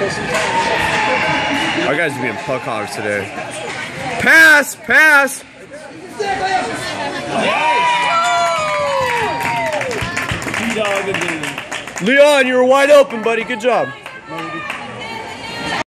Our guys are being puck hogs today. Pass! Pass! Leon, you're wide open, buddy. Good job.